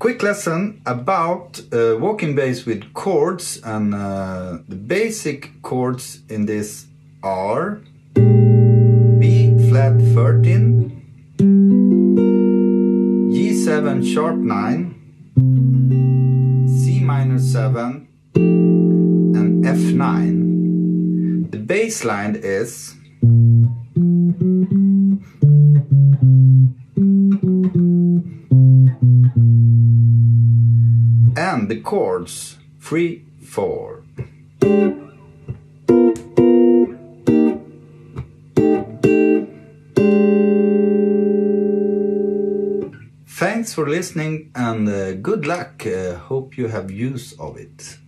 Quick lesson about uh, walking bass with chords and uh, the basic chords in this are B flat 13, G7 sharp 9, C minor 7 and F9. The bass line is and the chords 3 4 Thanks for listening and uh, good luck. Uh, hope you have use of it.